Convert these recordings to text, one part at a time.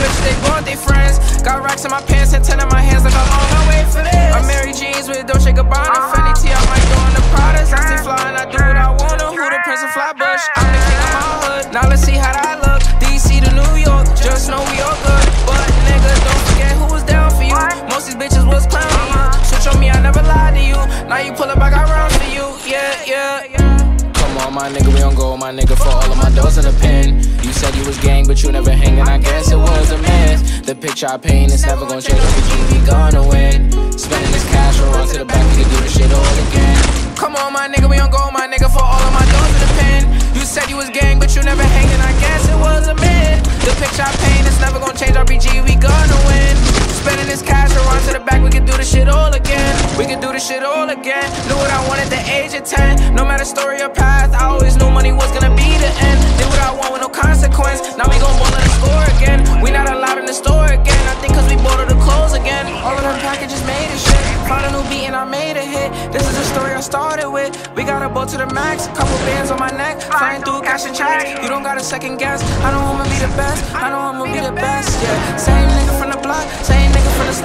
bitches, they bought they friends. Got racks in my pants and ten in my hands, like I'm on my way for this. I'm Mary Jeans with Dolce Gabbana, uh-huh. Fendi T, I might go on the Pradas. I stay fly and I do what I wanna. Who the Prince of Flatbush? I'm the king of my hood. Now let's see how that On, my nigga, we on go, my nigga, for all of my doors in the pen. You said you was gang, but you never hanging. I guess it was a mess. The picture I paint is never gonna change. RPG, we gonna win. Spending this cash, we'll run to the back, we can do this shit all again. Come on, my nigga, we on go, my nigga, for all of my doors in the pen. You said you was gang, but you never hanging. I guess it was a miss. The picture I paint is never gonna change. RPG, we gonna win. Spending this cash, we'll run to the back, we can do this shit all again. We could do this shit all again. Knew what I wanted at the age of 10. No matter story or path, I always knew money was gonna be the end. Did what I want with no consequence. Now we gon' ball in the score again. We not allowed in the store again. I think cause we bought all the clothes again. All of them packages made of shit. Found a new beat and I made a hit. This is the story I started with. We got a boat to the max. Couple bands on my neck. Flying through cash and checks. You don't gotta second guess. I know I'ma be the best. I know I'ma be the best. Yeah. Same nigga from the block. Same nigga from the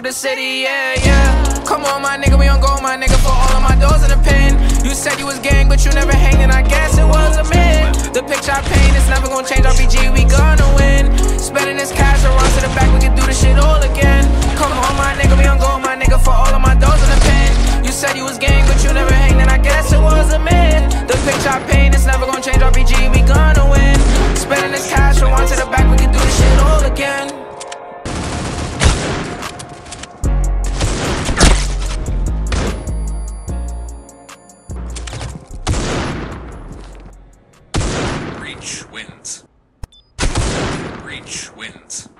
up the city. Yeah, yeah. Come on, my nigga, we on go, my nigga, for all of my doors in the pen. You said you was gang, but you never hanging. I guess it was a man. The picture I paint is never gonna change. RPG, we gonna win. Spending this cash, run to the back. We can do this shit all again. Come on, my nigga, we on go, my nigga, for all of my doors in the pen. You said you was gang, but you never hanging. I guess it was a man. The picture I paint is never gonna change. RPG, we Reach wins. Reach wins.